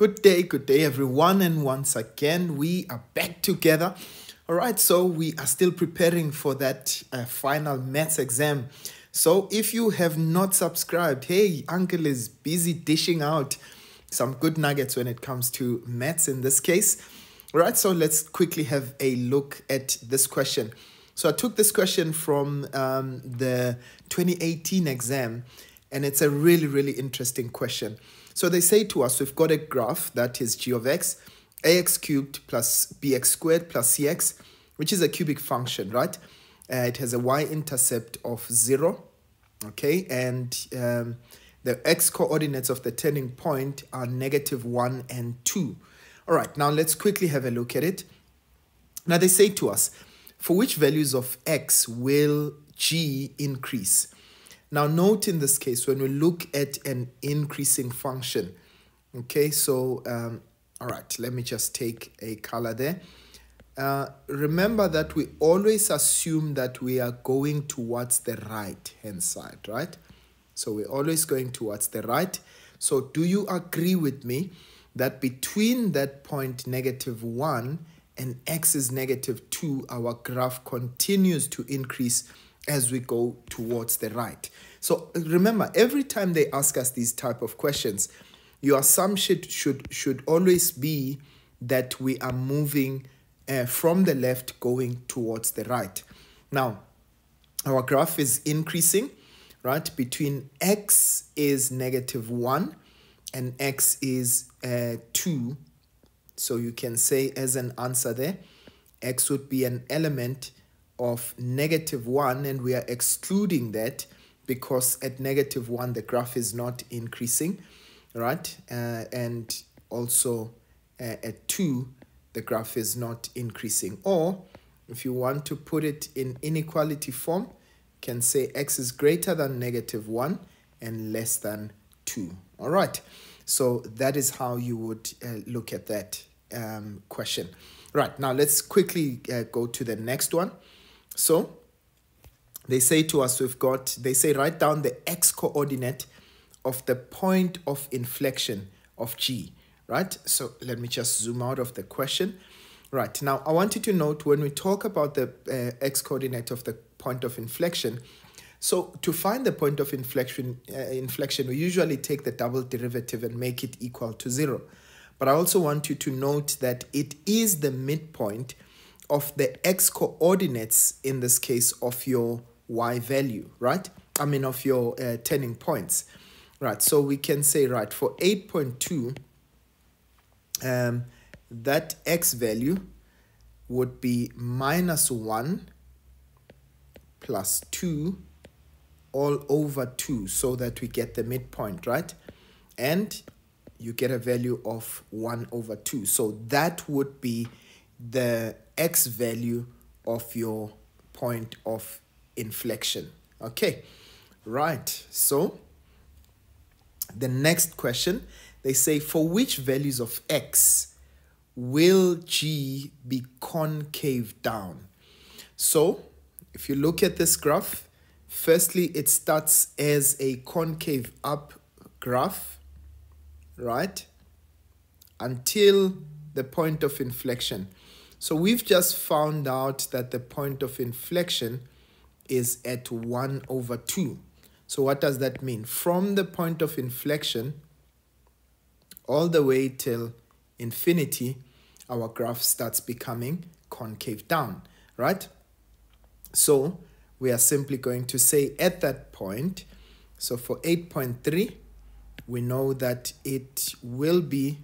Good day, good day, everyone. And once again, we are back together. All right, so we are still preparing for that uh, final maths exam. So if you have not subscribed, hey, Uncle is busy dishing out some good nuggets when it comes to maths in this case. All right, so let's quickly have a look at this question. So I took this question from um, the 2018 exam, and it's a really, really interesting question. So they say to us, we've got a graph that is g of x, ax cubed plus bx squared plus cx, which is a cubic function, right? Uh, it has a y-intercept of 0, okay? And um, the x-coordinates of the turning point are negative 1 and 2. All right, now let's quickly have a look at it. Now they say to us, for which values of x will g increase? Now note in this case, when we look at an increasing function, okay, so, um, all right, let me just take a color there. Uh, remember that we always assume that we are going towards the right hand side, right? So we're always going towards the right. So do you agree with me that between that point negative 1 and x is negative 2, our graph continues to increase as we go towards the right. So remember, every time they ask us these type of questions, your assumption should, should always be that we are moving uh, from the left going towards the right. Now, our graph is increasing, right? Between x is negative 1 and x is uh, 2. So you can say as an answer there, x would be an element of negative 1 and we are excluding that because at negative 1 the graph is not increasing, right? Uh, and also uh, at 2 the graph is not increasing. Or if you want to put it in inequality form, can say x is greater than negative 1 and less than 2. All right, so that is how you would uh, look at that um, question. Right, now let's quickly uh, go to the next one. So they say to us, we've got, they say write down the x coordinate of the point of inflection of G, right? So let me just zoom out of the question. Right, now I want you to note when we talk about the uh, x coordinate of the point of inflection, so to find the point of inflection, uh, inflection, we usually take the double derivative and make it equal to zero. But I also want you to note that it is the midpoint of the x coordinates in this case of your y value, right? I mean of your uh, turning points, right? So we can say, right, for 8.2, um, that x value would be minus 1 plus 2 all over 2 so that we get the midpoint, right? And you get a value of 1 over 2. So that would be the x value of your point of inflection. Okay, right. So the next question, they say for which values of x will g be concave down? So if you look at this graph, firstly, it starts as a concave up graph, right? Until the point of inflection. So we've just found out that the point of inflection is at 1 over 2. So what does that mean? From the point of inflection all the way till infinity, our graph starts becoming concave down, right? So we are simply going to say at that point, so for 8.3, we know that it will be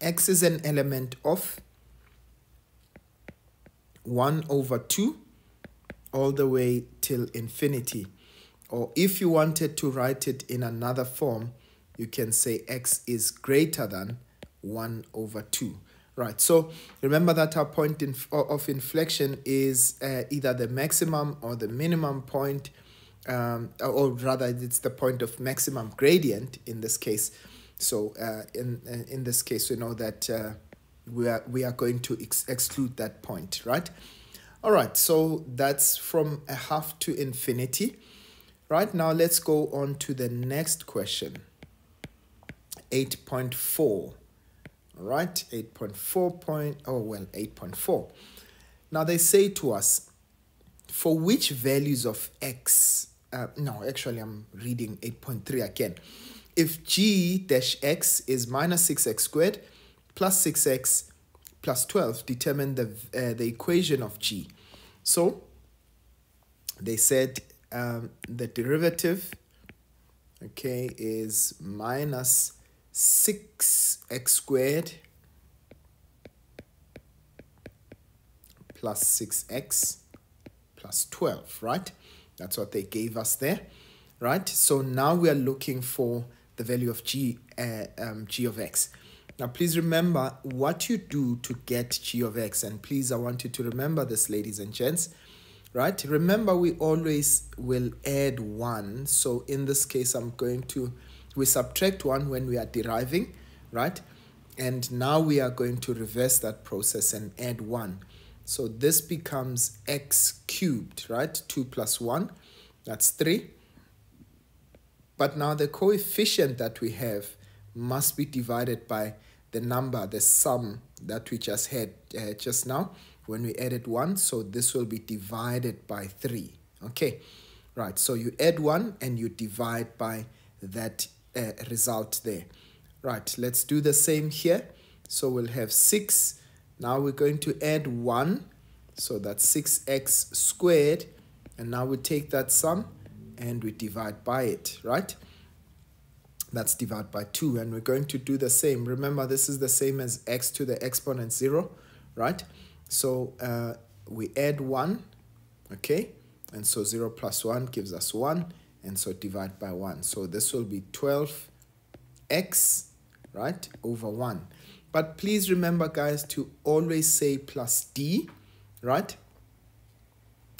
x is an element of 1 over 2 all the way till infinity. Or if you wanted to write it in another form, you can say x is greater than 1 over 2. Right, so remember that our point in, of inflection is uh, either the maximum or the minimum point, um, or rather it's the point of maximum gradient in this case. So uh, in, in this case, we know that uh, we are, we are going to ex exclude that point, right? All right, so that's from a half to infinity. Right now, let's go on to the next question. 8.4. All right, 8.4 point, oh well, 8.4. Now they say to us, for which values of x, uh, no, actually I'm reading 8.3 again. If g dash x is minus 6x squared plus 6x plus 12, determine the, uh, the equation of g. So they said um, the derivative, okay, is minus 6x squared plus 6x plus 12, right? That's what they gave us there, right? So now we are looking for the value of g, uh, um, g of x. Now, please remember what you do to get g of x. And please, I want you to remember this, ladies and gents, right? Remember, we always will add 1. So in this case, I'm going to, we subtract 1 when we are deriving, right? And now we are going to reverse that process and add 1. So this becomes x cubed, right? 2 plus 1, that's 3. But now the coefficient that we have must be divided by the number, the sum that we just had uh, just now when we added 1. So this will be divided by 3. Okay, right. So you add 1 and you divide by that uh, result there. Right, let's do the same here. So we'll have 6. Now we're going to add 1. So that's 6x squared. And now we take that sum and we divide by it, right? That's divided by 2. And we're going to do the same. Remember, this is the same as x to the exponent 0, right? So uh, we add 1, okay? And so 0 plus 1 gives us 1. And so divide by 1. So this will be 12x, right, over 1. But please remember, guys, to always say plus d, right?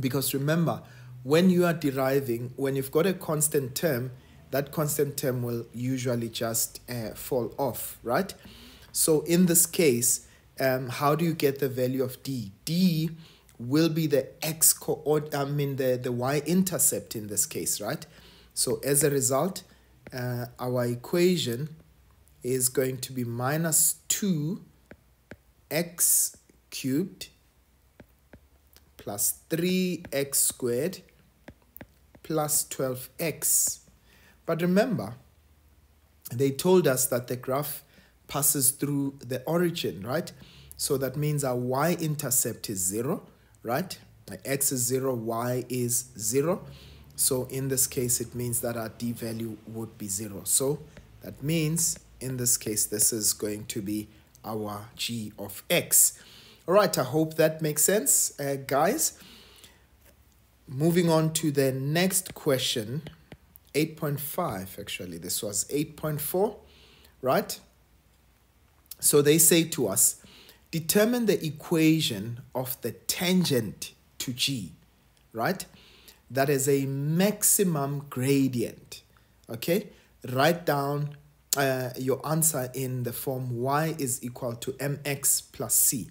Because remember, when you are deriving, when you've got a constant term, that constant term will usually just uh, fall off, right? So in this case, um, how do you get the value of d? d will be the x coordinate, I mean the, the y-intercept in this case, right? So as a result, uh, our equation is going to be minus 2x cubed plus 3x squared plus 12x. But remember, they told us that the graph passes through the origin, right? So that means our y-intercept is 0, right? x is 0, y is 0. So in this case, it means that our d value would be 0. So that means in this case, this is going to be our g of x. All right, I hope that makes sense, uh, guys. Moving on to the next question, 8.5 actually. This was 8.4, right? So they say to us, determine the equation of the tangent to g, right? That is a maximum gradient, okay? Write down uh, your answer in the form y is equal to mx plus c.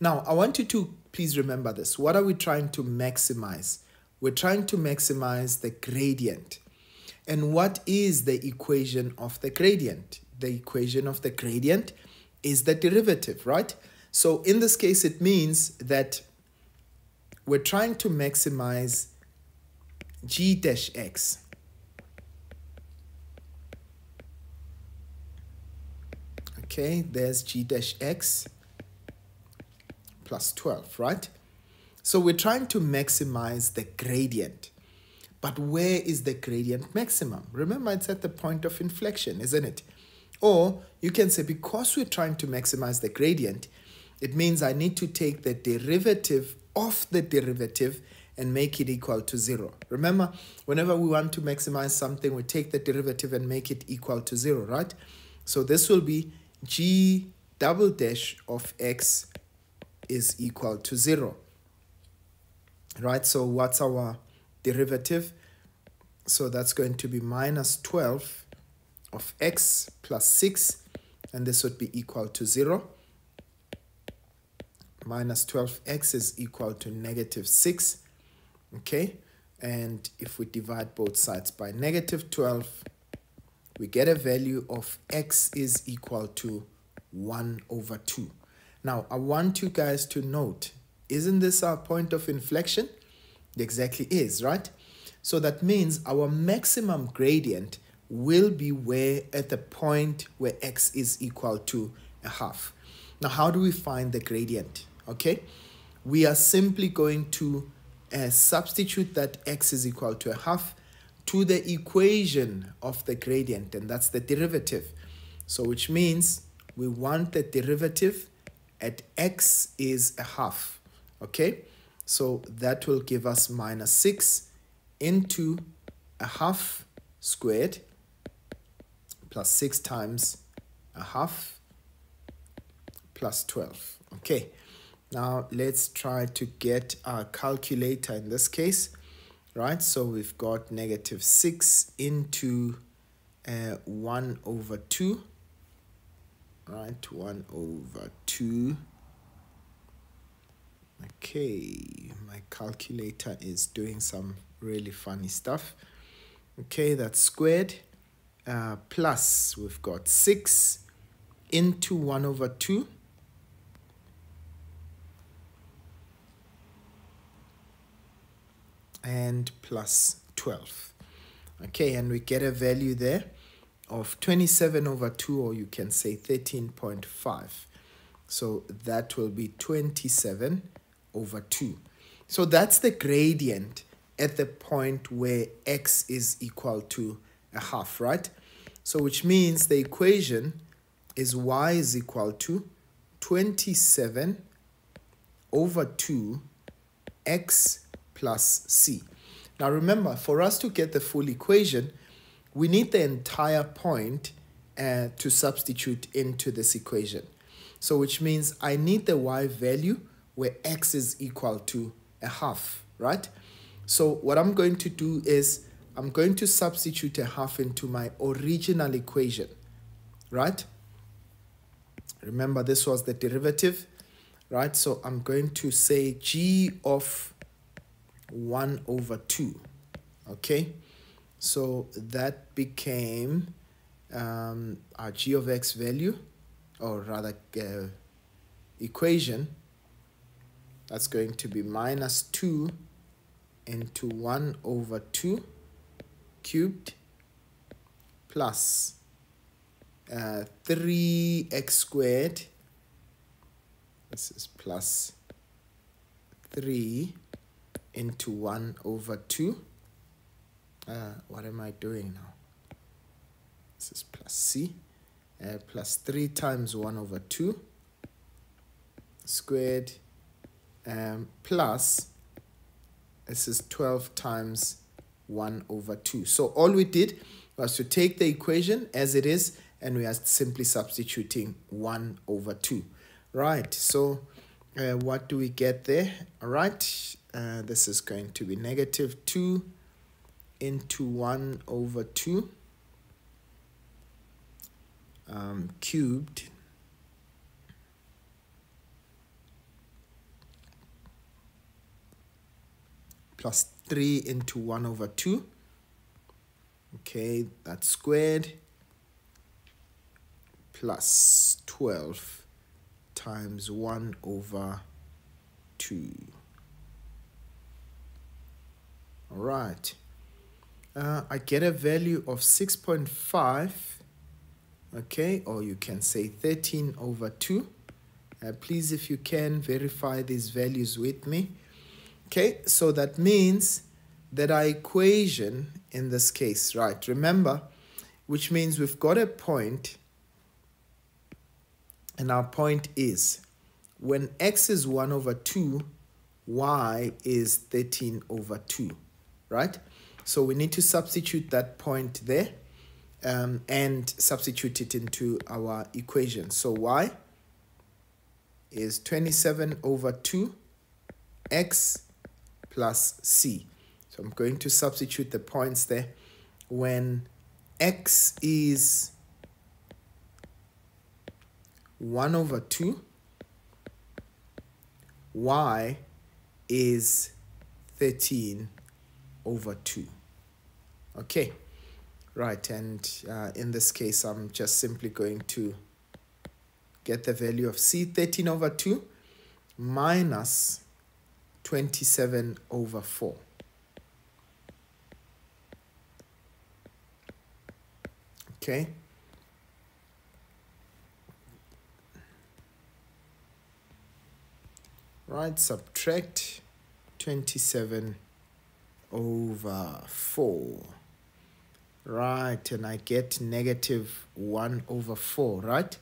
Now, I want you to please remember this. What are we trying to maximize? We're trying to maximize the gradient. And what is the equation of the gradient? The equation of the gradient is the derivative, right? So in this case, it means that we're trying to maximize g dash x. Okay, there's g dash x plus 12, right? So we're trying to maximize the gradient. But where is the gradient maximum? Remember, it's at the point of inflection, isn't it? Or you can say, because we're trying to maximize the gradient, it means I need to take the derivative of the derivative and make it equal to zero. Remember, whenever we want to maximize something, we take the derivative and make it equal to zero, right? So this will be g double dash of x is equal to 0. Right, so what's our derivative? So that's going to be minus 12 of x plus 6, and this would be equal to 0. Minus 12x is equal to negative 6, okay? And if we divide both sides by negative 12, we get a value of x is equal to 1 over 2. Now, I want you guys to note, isn't this our point of inflection? Exactly is, right? So that means our maximum gradient will be where at the point where x is equal to a half. Now, how do we find the gradient? Okay, we are simply going to uh, substitute that x is equal to a half to the equation of the gradient, and that's the derivative. So which means we want the derivative at x is a half, okay? So that will give us minus 6 into a half squared plus 6 times a half plus 12. Okay, now let's try to get our calculator in this case right? So we've got negative 6 into uh, 1 over 2, right? 1 over 2. Okay, my calculator is doing some really funny stuff. Okay, that's squared. Uh, plus, we've got 6 into 1 over 2 and plus 12. Okay, and we get a value there of 27 over 2, or you can say 13.5. So that will be 27 over 2. So that's the gradient at the point where x is equal to a half, right? So which means the equation is y is equal to 27 over 2 x plus c. Now remember, for us to get the full equation, we need the entire point uh, to substitute into this equation. So which means I need the y value where x is equal to a half, right? So what I'm going to do is I'm going to substitute a half into my original equation, right? Remember this was the derivative, right? So I'm going to say g of 1 over 2. Okay, so that became um, our g of x value, or rather uh, equation. That's going to be minus 2 into 1 over 2 cubed plus uh, 3x squared. This is plus 3 into 1 over 2. Uh, what am I doing now? This is plus c. Uh, plus 3 times 1 over 2 squared um, plus this is 12 times 1 over 2. So all we did was to take the equation as it is and we are simply substituting 1 over 2. Right, so uh, what do we get there? All right, uh, this is going to be negative 2 into 1 over 2 um, cubed plus 3 into 1 over 2 okay that's squared plus 12 times 1 over 2 all right. Uh, I get a value of 6.5. Okay, or you can say 13 over 2. Uh, please, if you can, verify these values with me. Okay, so that means that our equation in this case, right, remember, which means we've got a point, and our point is when x is 1 over 2, y is 13 over 2 right? So we need to substitute that point there um, and substitute it into our equation. So y is 27 over 2 x plus c. So I'm going to substitute the points there when x is 1 over 2, y is 13 over 2. Okay, Right, and uh, in this case, I'm just simply going to get the value of c 13 over 2 minus 27 over 4. Okay. Right, subtract 27 over 4. Right, and I get negative 1 over 4, right?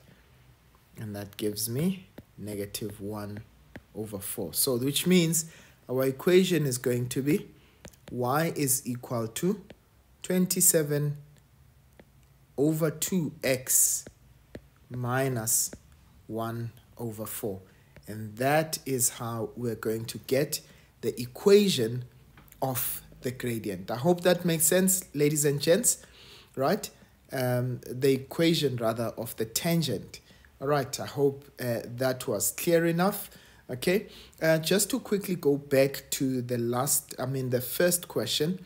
And that gives me negative 1 over 4. So, which means our equation is going to be y is equal to 27 over 2x minus 1 over 4. And that is how we're going to get the equation of the gradient. I hope that makes sense, ladies and gents, right? Um, the equation, rather, of the tangent. All right, I hope uh, that was clear enough. Okay, uh, just to quickly go back to the last, I mean, the first question,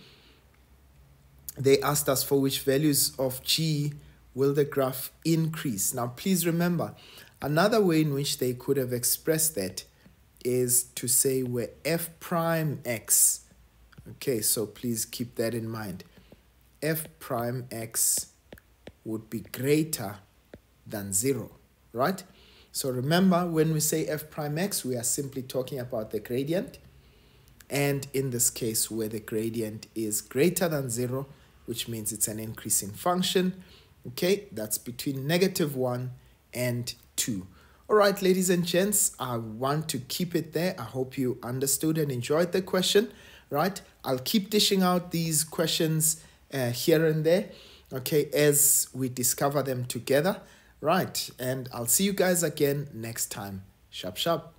they asked us for which values of g will the graph increase. Now, please remember, another way in which they could have expressed that is to say where f prime x Okay, so please keep that in mind. f prime x would be greater than 0, right? So remember, when we say f prime x, we are simply talking about the gradient. And in this case, where the gradient is greater than 0, which means it's an increasing function, okay, that's between negative 1 and 2. All right, ladies and gents, I want to keep it there. I hope you understood and enjoyed the question right? I'll keep dishing out these questions uh, here and there, okay, as we discover them together, right? And I'll see you guys again next time. Sharp, sharp.